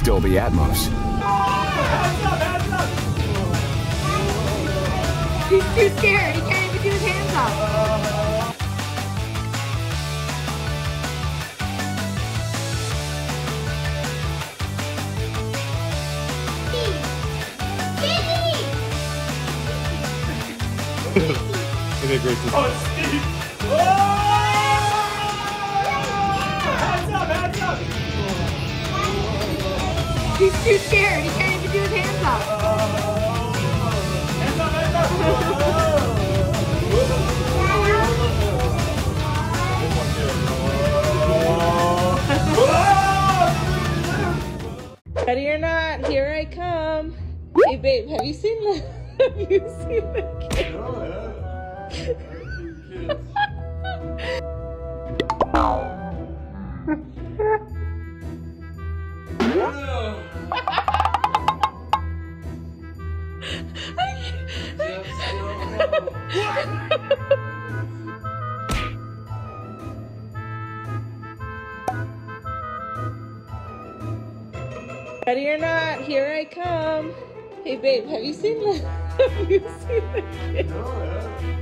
It's Dolby Atmos. He's too scared. He can't even do his hands up. Okay, Gracie. He's too scared. He can't even do his hands up. Ready or not, here I come. Hey babe, have you seen the have you seen the kid? Oh, Ready or not, here I come. Hey babe, have you seen the have you seen the kid? What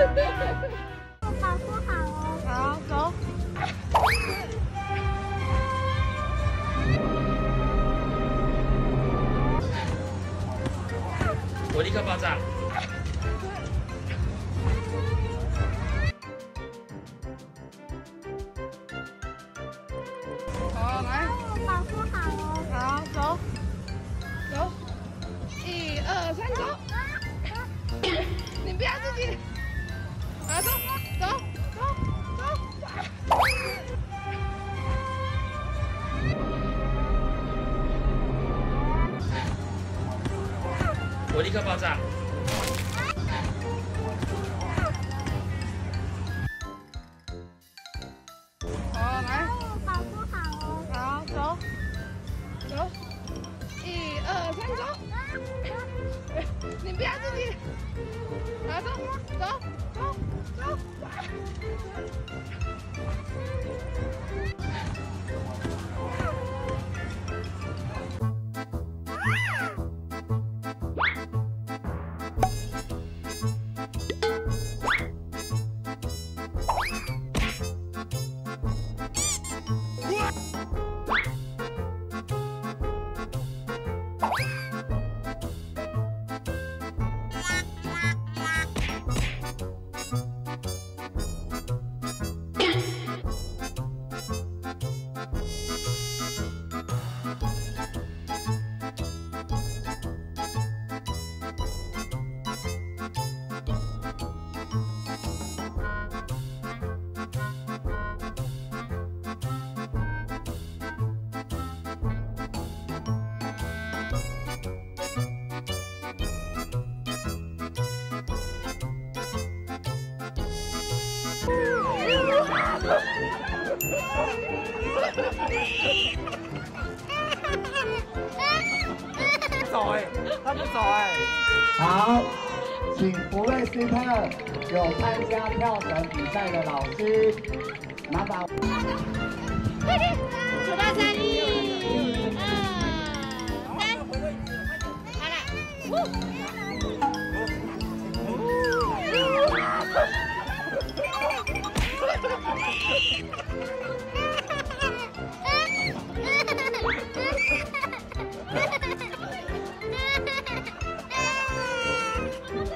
保护好哦。好，走。我立刻爆炸！好，来。保护好哦。好，走。走。一二三，走。你不要自己。好，走，走，走，走。我立刻爆炸！你别自己。好，走，走，走，走。走哎，他不走哎。好，请弗瑞斯特有参加跳绳比赛的老师，麻烦。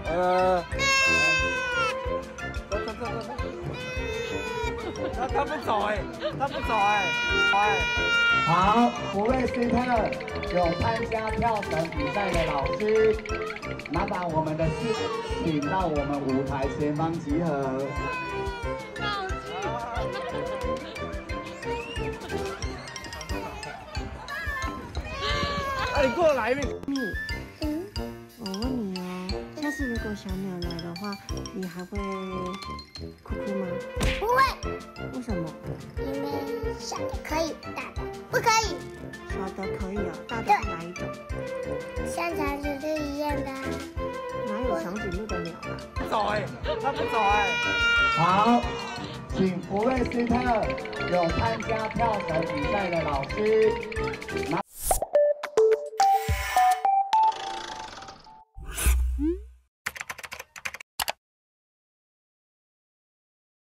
呃，走走走走走。他他不走哎，他不走哎，哎。好，福瑞斯特有参加跳绳比赛的老师，麻烦我们的士请到我们舞台前方集合。啊，你过来呗。你，嗯，我问你哦，下次如果小鸟来的话，你还会哭哭吗？不会。为什么？因为小的可以，大的不可以。小的可以啊，大的哪一种？像小猪是一样的。长颈鹿的鸟啊？走哎，他不走哎。好，请福瑞斯特有参加跳绳比赛的老师，拿